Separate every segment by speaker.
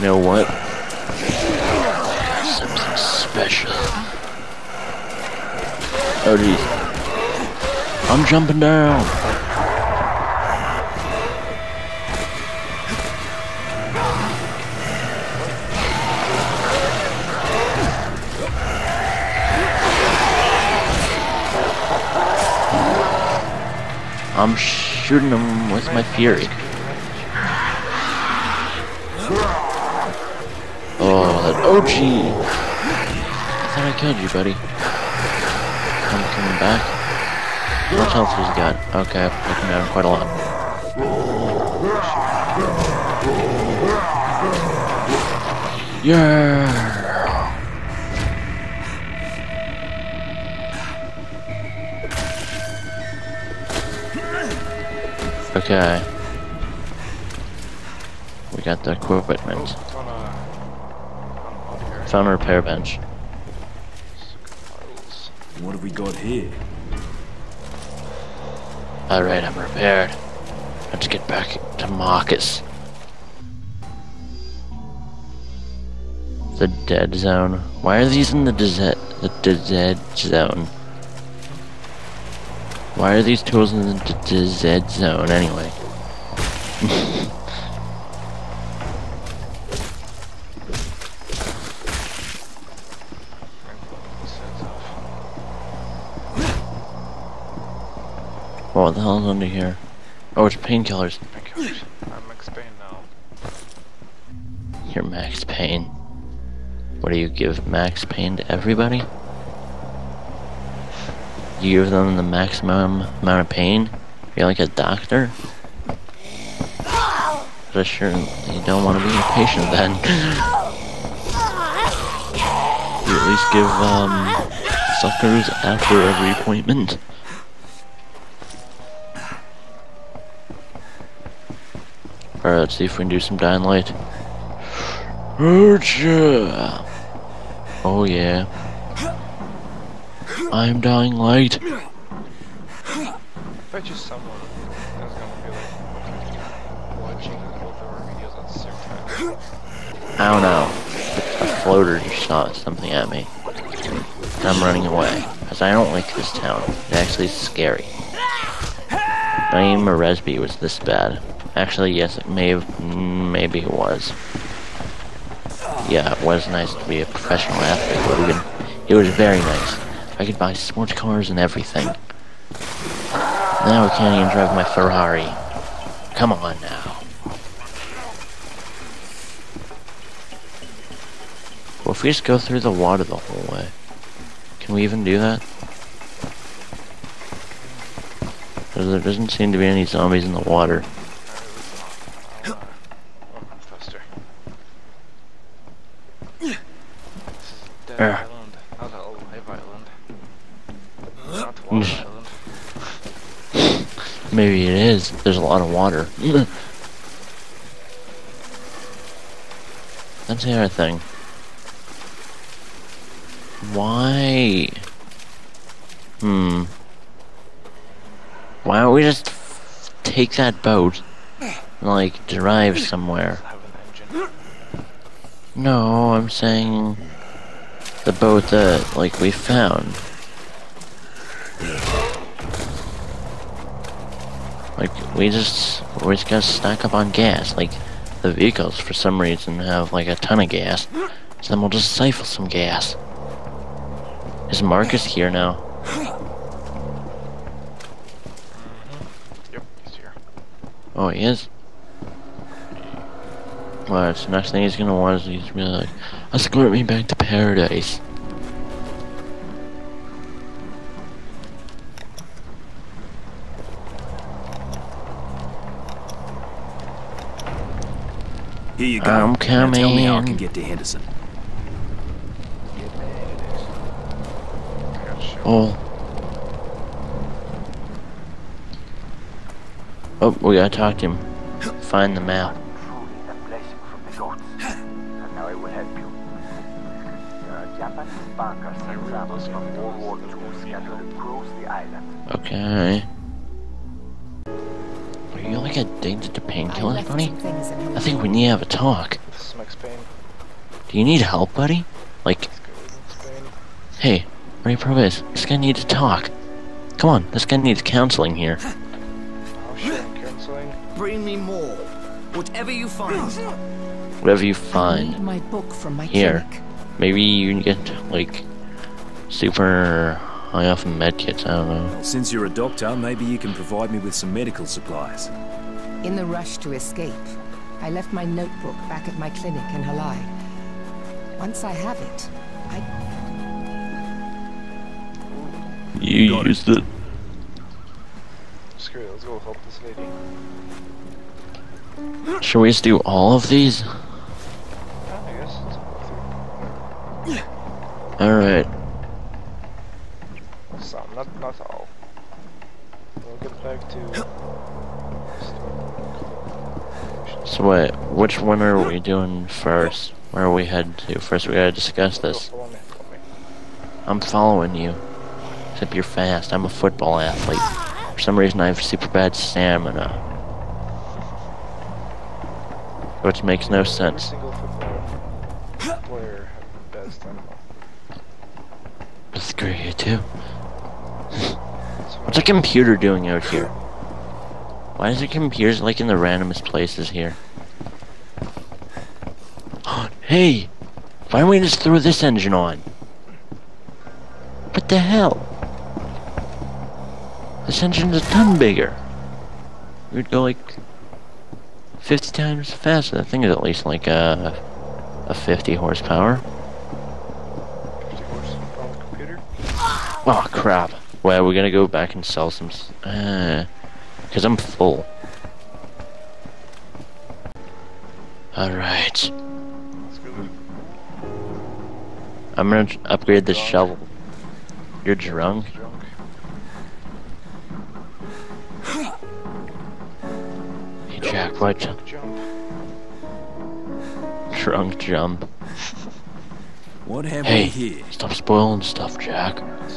Speaker 1: You know what? Something special. Oh geez. I'm jumping down. I'm shooting him with my fury. OG! I thought I killed you, buddy. I'm coming back. How much health has he got? Okay, I've taken down quite a lot. Yeah! Okay. We got the equipment.
Speaker 2: On a, on here.
Speaker 1: Found a repair bench.
Speaker 3: What have we got here?
Speaker 1: Alright, I'm repaired. Let's get back to Marcus. The dead zone. Why are these in the dead the dead zone? Why are these tools in the dead zone anyway? the hell is under here? Oh, it's painkillers.
Speaker 2: Painkillers. I'm Max Payne now.
Speaker 1: You're Max Payne. What do you give Max Payne to everybody? You give them the maximum amount of pain? You're like a doctor? But sure, you don't want to be a patient then. you at least give um, suckers after every appointment. Alright, let's see if we can do some dying light. Oh yeah. I'm dying light.
Speaker 2: Bet you someone is gonna be like watching both of our videos at the same time.
Speaker 1: I don't know. A floater just shot something at me. And I'm running away. Because I don't like this town. It actually is scary. Ah! Naeem Resby was this bad. Actually, yes, it may have, maybe it was. Yeah, it was nice to be a professional athlete, even, it was very nice. I could buy sports cars and everything. Now I can't even drive my Ferrari. Come on now. Well, if we just go through the water the whole way, can we even do that? there doesn't seem to be any zombies in the water.
Speaker 2: I'll, uh, I'll run faster. This is Dead
Speaker 1: Yeah.
Speaker 2: Island, not Alive Island. Not
Speaker 1: Mm.
Speaker 2: Island.
Speaker 1: Maybe it is. There's a lot of water. That's the other thing. Why? Hmm. Why don't we just take that boat and, like, drive somewhere? No, I'm saying the boat that, like, we found. Like, we just, we just gotta stack up on gas. Like, the vehicles, for some reason, have, like, a ton of gas. So then we'll just siphon some gas. Is Marcus here now?
Speaker 2: Yep, he's here.
Speaker 1: Oh, he is? Well, the next thing he's gonna want is he's gonna be like, escort me back to paradise.
Speaker 3: Here you go.
Speaker 1: I'm
Speaker 3: Now Tell me how I can get to Henderson.
Speaker 2: I got shot.
Speaker 1: Oh. Oh, we gotta talk to him. Find the map.
Speaker 4: Japanese bunkers and travels from World War II scattered across the island.
Speaker 1: Okay. Are you like addicted to painkillers, buddy? I think we need to have a talk.
Speaker 2: This is Max Payne.
Speaker 1: Do you need help, buddy? Like,
Speaker 2: Let's go in Spain.
Speaker 1: hey, Ray Provis, this guy needs to talk. Come on, this guy needs counseling here.
Speaker 2: Oh shit, I'm.
Speaker 5: Bring me more. Whatever you find.
Speaker 1: Whatever you find.
Speaker 6: my book from my
Speaker 1: Here.
Speaker 6: clinic.
Speaker 1: Maybe you can get, like, super high off medkits, I don't know.
Speaker 3: Since you're a doctor, maybe you can provide me with some medical supplies.
Speaker 6: In the rush to escape, I left my notebook back at my clinic in Halai. Once I have it, I
Speaker 1: You
Speaker 3: Got it.
Speaker 1: used it.
Speaker 2: Screw it, let's go help this lady.
Speaker 1: Should we just do all of these? Alright.
Speaker 2: Some, not, not all. We'll get back to...
Speaker 1: So wait, which one are we doing first? Where are we headed to? First we gotta discuss this.
Speaker 2: Follow me, follow me.
Speaker 1: I'm following you. Except you're fast. I'm a football athlete. For some reason I have super bad stamina. Which makes no sense.
Speaker 2: Single football player have the best stamina.
Speaker 1: Screw you too. What's a computer doing out here? Why is the computers like in the randomest places here? hey! Why don't we just throw this engine on? What the hell? This engine's a ton bigger. Would go like 50 times faster. That thing is at least like a, a 50 horsepower. Oh crap. Well, we're gonna go back and sell some. s- Uh, Cause I'm full. Alright. I'm gonna upgrade the shovel. You're drunk? Hey Jack?
Speaker 2: Drunk jump.
Speaker 1: Drunk jump.
Speaker 3: What have
Speaker 1: Hey,
Speaker 3: we here?
Speaker 1: stop spoiling stuff, Jack.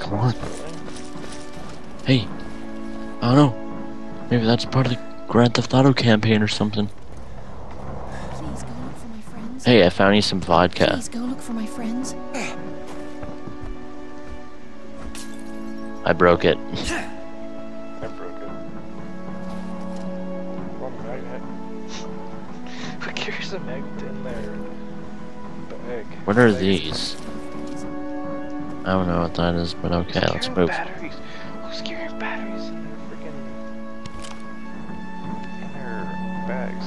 Speaker 1: Come on. Hey. I don't know. Maybe that's part of the Grand Theft Auto campaign or something.
Speaker 7: Please go look for my friends.
Speaker 1: Hey, I found you some vodka.
Speaker 7: Please go look for my friends.
Speaker 1: I broke it.
Speaker 2: I broke it. One magnet. Who carries a magnet in their bag?
Speaker 1: What are these? I don't know what that is, but okay,
Speaker 2: Who's
Speaker 1: let's move.
Speaker 2: Batteries. Who's carrying batteries in their freaking in their bags?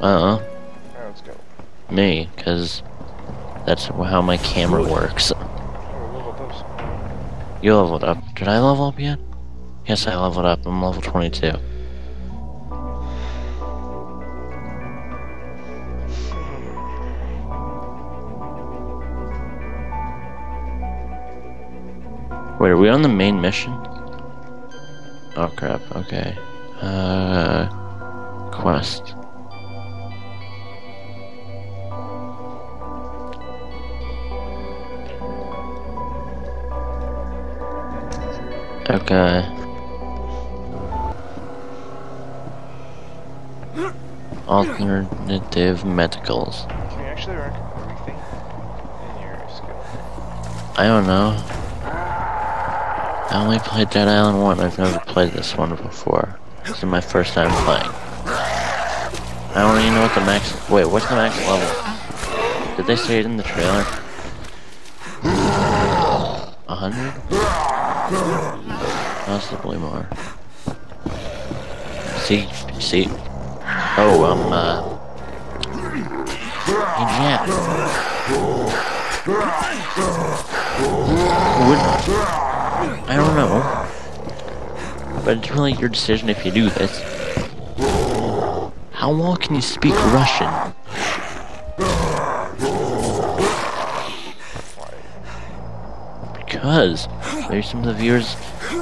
Speaker 1: Uh uh
Speaker 2: Alright, let's go.
Speaker 1: Me, because that's how my camera works.
Speaker 2: Oh, we're level up.
Speaker 1: You leveled up. Did I level up yet? Yes, I leveled up. I'm level 22. Wait, are we on the main mission? Oh crap, okay. Uh. Quest. Okay. Alternative medicals.
Speaker 2: Can you actually rank everything in your skill?
Speaker 1: I don't know. I only played Dead Island 1. I've never played this one before. This is my first time playing. I don't even know what the max... Wait, what's the max level? Did they say it in the trailer? A hundred? Possibly more. See, see. Oh, um, uh... Jack. Would... I don't know. But it's really your decision if you do this. How well can you speak Russian? Because maybe some of the viewers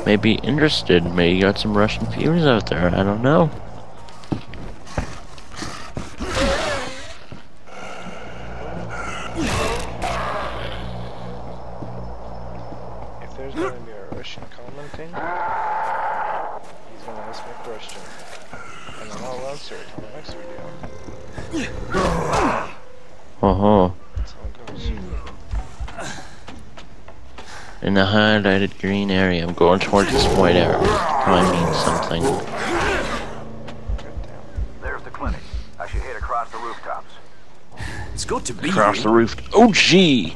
Speaker 1: may be interested. Maybe you got some Russian viewers out there. I don't know.
Speaker 2: If there's gonna be a Russian commenting, he's gonna ask me a question. And then I'll answer it on the next video.
Speaker 1: Oh ho.
Speaker 2: That's how it goes.
Speaker 1: In the highlighted green area, I'm going towards this white arrow. Probably mean something.
Speaker 2: Goddamn.
Speaker 4: There's the clinic. I should head across the rooftops.
Speaker 3: It's got to be
Speaker 1: Across
Speaker 3: here.
Speaker 1: the roof. Oh gee!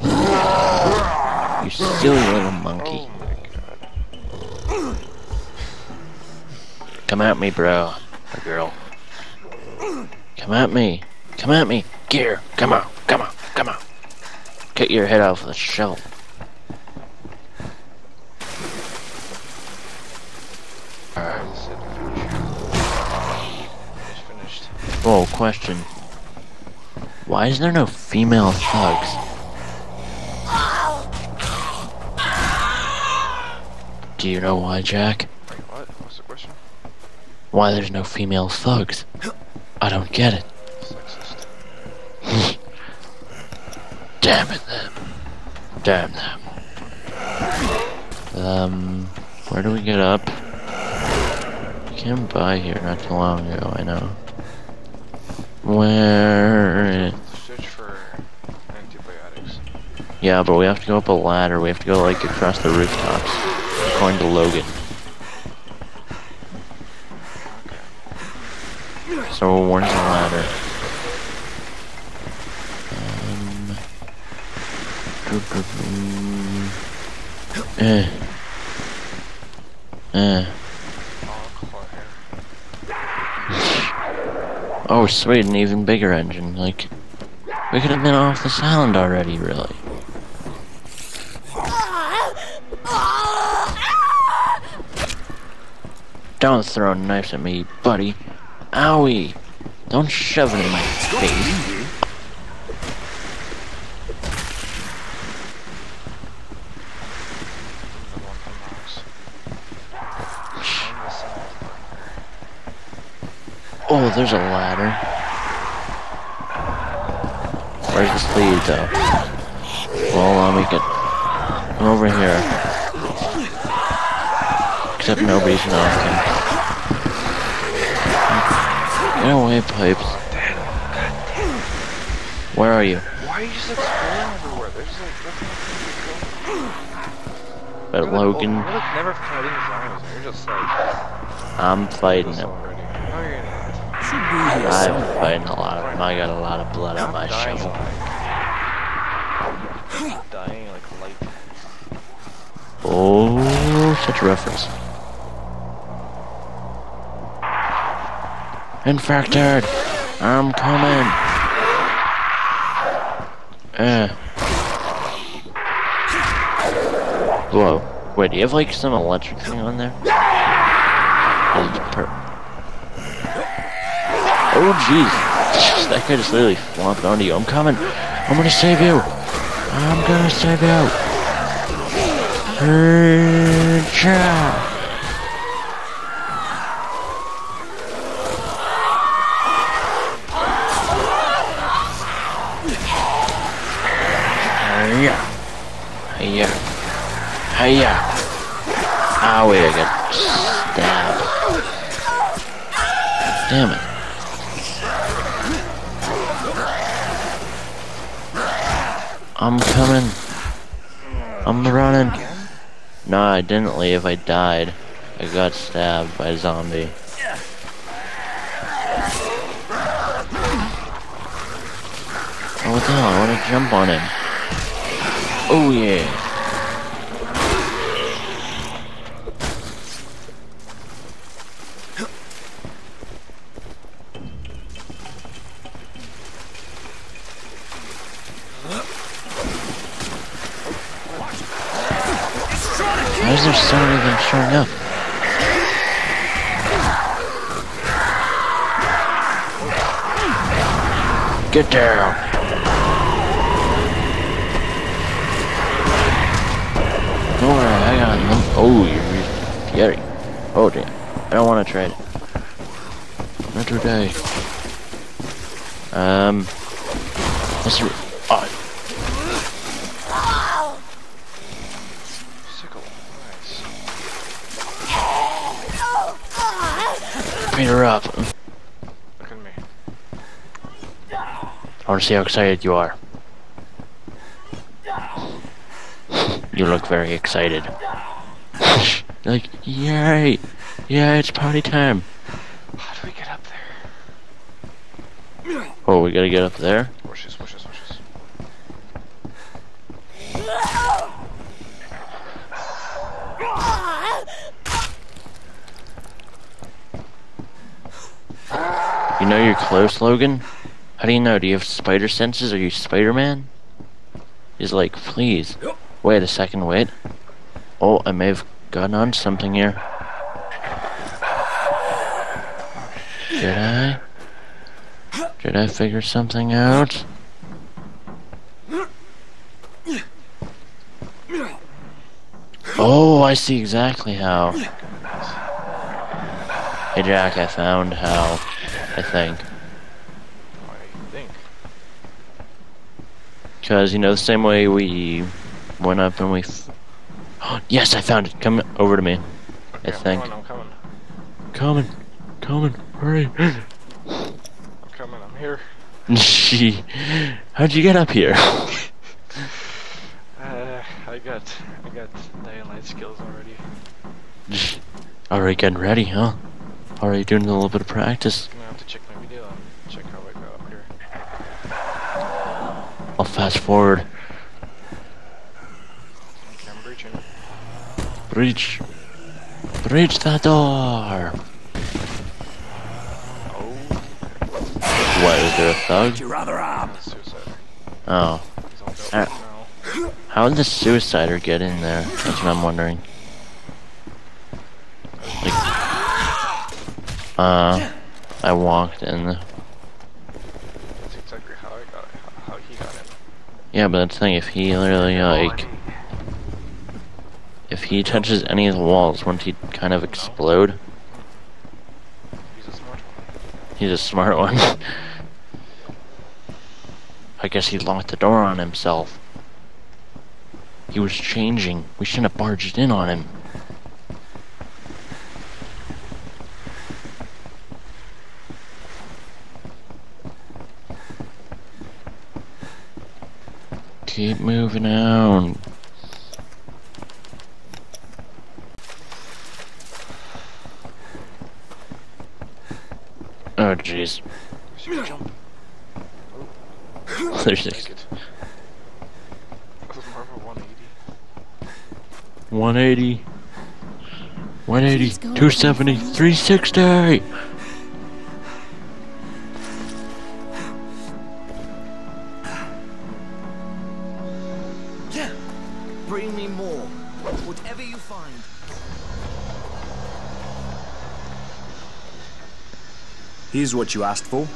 Speaker 1: You silly little monkey.
Speaker 2: Oh my god.
Speaker 1: Come at me, bro. Or girl. Come at me. Come at me. Gear. Come on. Come on. Come on. Get your head off the shelf. Alright.
Speaker 2: Is it finished? It's
Speaker 1: Whoa, question. Why is there no female thugs? Do you know why, Jack?
Speaker 2: Wait, what? What's the question?
Speaker 1: Why there's no female thugs? I don't get it.
Speaker 2: Sexist.
Speaker 1: Damn it, them. Damn them. Um, where do we get up? Came by here not too long ago, I know. Where?
Speaker 2: Search for antibiotics.
Speaker 1: Yeah, but we have to go up a ladder. We have to go, like, across the rooftops. According to Logan. So, where's the ladder? Um... Eh. Eh.
Speaker 2: Oh,
Speaker 1: sweet, an even bigger engine. Like, we could have been off this island already, really. Don't throw knives at me, buddy. Owie! Don't shove it in my face.
Speaker 2: The one from Mars. On the side.
Speaker 1: Oh, there's a ladder. Where's this lead, though? Well, let me get... I'm over here. Except nobody's knocking. Get away, pipes. Where are you?
Speaker 2: Why are you just exploring everywhere? There's like nothing to go.
Speaker 1: At
Speaker 2: You're oh, like,
Speaker 1: Logan.
Speaker 2: oh, you're like never fighting zombies. You're just like
Speaker 1: I'm fighting them.
Speaker 2: already. No, you're not.
Speaker 3: Should be here
Speaker 1: I'm fighting a lot of them. I got a lot of blood on my shovel.
Speaker 2: like dying like light.
Speaker 1: Oh, such a reference. Infected! I'm coming! Eh. Whoa. Wait, do you have like some electric thing on there? Oh jeez. That guy just literally flopped onto you. I'm coming! I'm gonna save you! I'm gonna save you! Hiya! Hiya! Hiya! I'm running. No, I didn't leave. I died. I got stabbed by a zombie. Oh, what the hell? I want to jump on him. Oh, yeah. So many of them showing up? Get down! Don't worry, I got them. Oh, you're Fury. Oh, damn. I don't want to trade. Not today. Um. Let's. Beat up.
Speaker 2: Look at me.
Speaker 1: want to see how excited you are. you look very excited. like, yay! Yeah, it's party time.
Speaker 2: How do we get up there?
Speaker 1: Oh, we gotta get up there?
Speaker 2: Bushes, bushes, bushes.
Speaker 1: You know you're close, Logan? How do you know? Do you have spider senses? Are you Spider-Man? He's like, please. Wait a second, wait. Oh, I may have gotten on something here. Did I? Did I figure something out? Oh, I see exactly how. Hey Jack, I found how. I think.
Speaker 2: Why do you think?
Speaker 1: Because, you know, the same way we went up and we. F- yes, I found it. Come over to me. I think.
Speaker 2: I'm coming,
Speaker 1: Coming. Coming. Hurry.
Speaker 2: I'm coming, I'm here.
Speaker 1: Gee. How'd you get up here?
Speaker 2: Uh, I got, I got day and night skills already.
Speaker 1: Already getting ready, huh? Already doing a little bit of practice.
Speaker 2: Gonna have to check my video and check how I got up here.
Speaker 1: I'll fast forward.
Speaker 2: Okay, I'm breaching.
Speaker 1: Breach. Breach that door.
Speaker 2: Oh,
Speaker 1: What, is there a thug?
Speaker 3: Your other arm.
Speaker 1: Oh.
Speaker 2: He's all dealt
Speaker 1: Uh. How did the suicider get in there? That's what I'm wondering. Like, uh, I walked in.
Speaker 2: That's exactly how I got it, how, how he got in.
Speaker 1: Yeah, but that's the thing. If he literally like, if he touches any of the walls, won't he kind of explode?
Speaker 2: He's a smart one.
Speaker 1: He's a smart one. I guess he locked the door on himself. He was changing. We shouldn't have barged in on him. Keep moving on. Oh jeez. There's
Speaker 2: a 180.
Speaker 1: 180. 180,
Speaker 7: Please
Speaker 1: 270, 360.
Speaker 3: Here's what you asked for.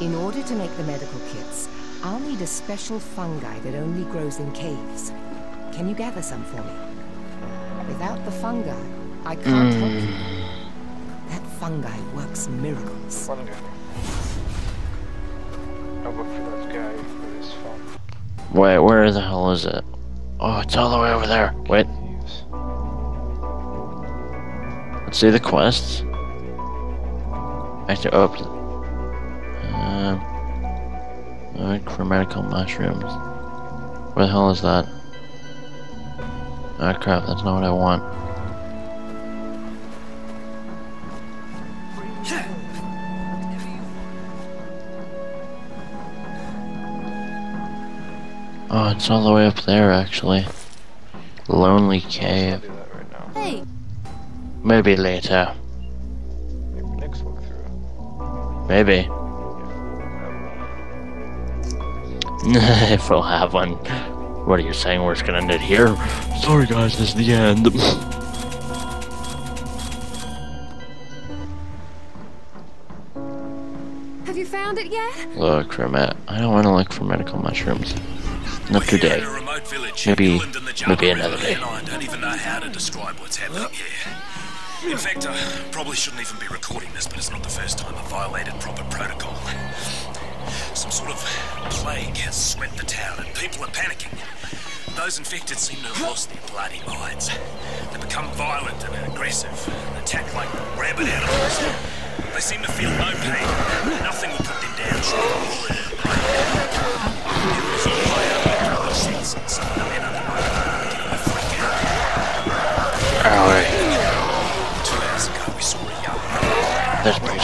Speaker 6: In order to make the medical kits, I'll need a special fungi that only grows in caves. Can you gather some for me? Without the fungi, I can't help hmm. you. That fungi works miracles.
Speaker 2: Fun guy. I work for that guy with his phone.
Speaker 1: Wait, where the hell is it? Oh, it's all the way over there. Wait, let's see the quests. Have to open. Um, uh, chromatical mushrooms. Where the hell is that? Oh crap, that's not what I want. Oh, it's all the way up there, actually. Lonely cave.
Speaker 2: do that right now.
Speaker 7: Hey,
Speaker 1: Maybe later.
Speaker 2: Maybe. If
Speaker 1: if we'll have one. What are you saying? We're just gonna end it here? Sorry, guys, this is the end.
Speaker 7: have you found it yet?
Speaker 1: look, Remet. I don't want to look for medical mushrooms. Not today.
Speaker 3: in a remote village
Speaker 1: Maybe-
Speaker 3: inland in the jungle
Speaker 1: maybe another day.
Speaker 3: I don't even know how to describe what's happening here. In fact, I probably shouldn't even be recording this, but it's not the first time I've violated proper protocol. Some sort of plague has swept the town and people are panicking. Those infected seem to have lost their bloody minds. They become violent and aggressive, and attack like rabid animals. They seem to feel no pain. Nothing will put them down Alright. Brain.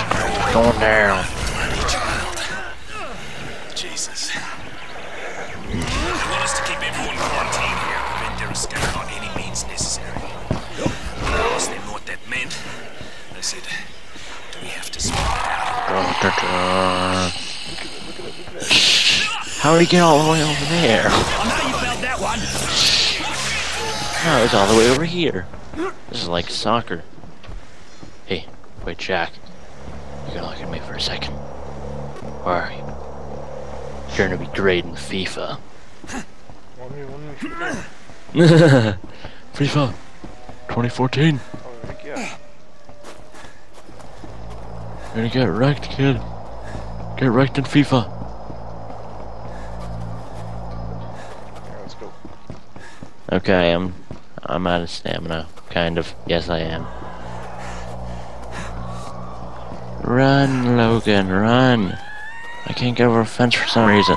Speaker 1: going down.
Speaker 3: Tiny child. Jesus. They want us to keep everyone quarantined here prevent their escape by any means necessary. When I asked them what that meant, they said, do we have to spell out?
Speaker 1: Dun, dun, dun. How did he get all the way over there?
Speaker 3: I know you felt that one.
Speaker 1: Oh, it's all the way over here. This is like soccer. Hey, wait, Jack. You gotta look at me for a second. Where are you? You're gonna be great in FIFA.
Speaker 2: One me, one me.
Speaker 1: FIFA 2014.
Speaker 2: Oh, heck yeah.
Speaker 1: You're gonna get wrecked, kid. Get wrecked in FIFA.
Speaker 2: Alright, let's go.
Speaker 1: Okay, I'm I'm out of stamina. Kind of. Yes, I am. Run, Logan, run. I can't get over a fence for some reason.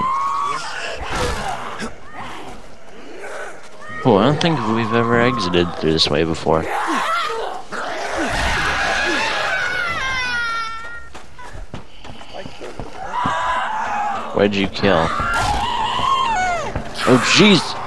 Speaker 1: Oh, I don't think we've ever exited through this way before. What'd you kill? Oh, jeez!